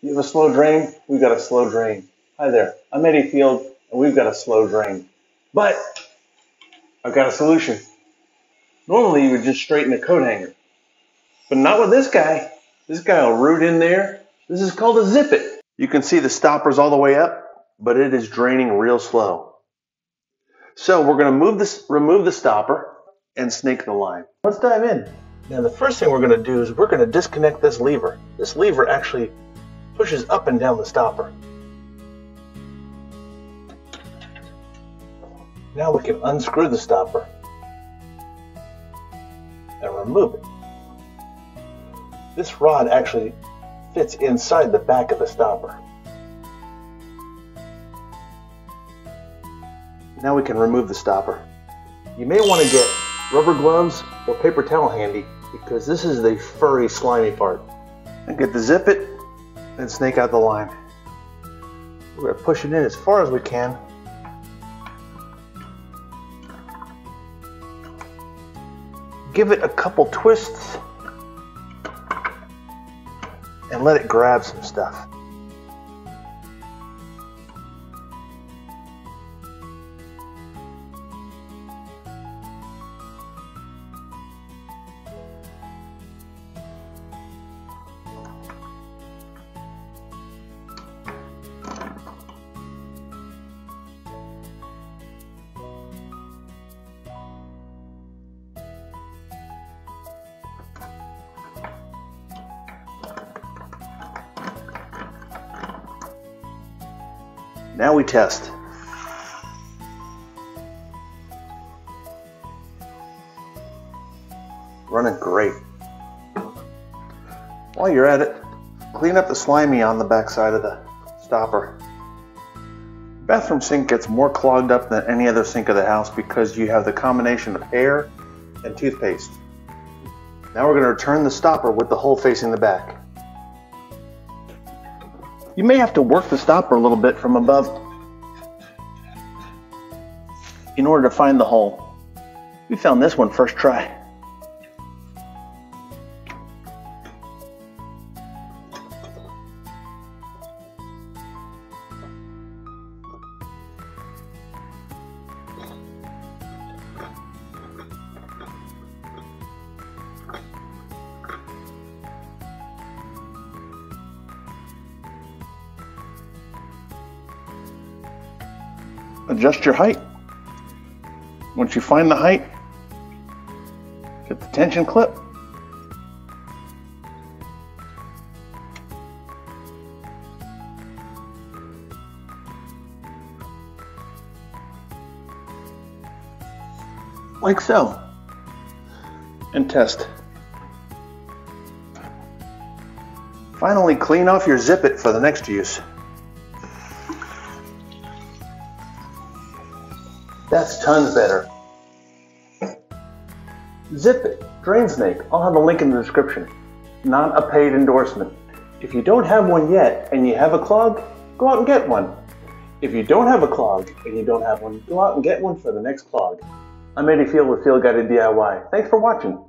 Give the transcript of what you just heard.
You have a slow drain? We've got a slow drain. Hi there, I'm Eddie Field, and we've got a slow drain. But I've got a solution. Normally you would just straighten a coat hanger, but not with this guy. This guy will root in there. This is called a Zip-It. You can see the stoppers all the way up, but it is draining real slow. So we're going to move this, remove the stopper and snake the line. Let's dive in. Now the first thing we're going to do is we're going to disconnect this lever. This lever actually pushes up and down the stopper. Now we can unscrew the stopper and remove it. This rod actually fits inside the back of the stopper. Now we can remove the stopper. You may want to get rubber gloves or paper towel handy because this is the furry slimy part. And get the Zip-It and snake out the line. We're going to push it in as far as we can. Give it a couple twists and let it grab some stuff. Now we test. Running great. While you're at it, clean up the slimy on the back side of the stopper. Bathroom sink gets more clogged up than any other sink of the house because you have the combination of air and toothpaste. Now we're going to return the stopper with the hole facing the back. You may have to work the stopper a little bit from above in order to find the hole. We found this one first try. Adjust your height. Once you find the height, get the tension clip. Like so. And test. Finally, clean off your Zip-It for the next use. That's tons better. Zip-It, Drain Snake. I'll have a link in the description. Not a paid endorsement. If you don't have one yet and you have a clog, go out and get one. If you don't have a clog and you don't have one, go out and get one for the next clog. I'm Eddie Field with Field Guide to DIY. Thanks for watching.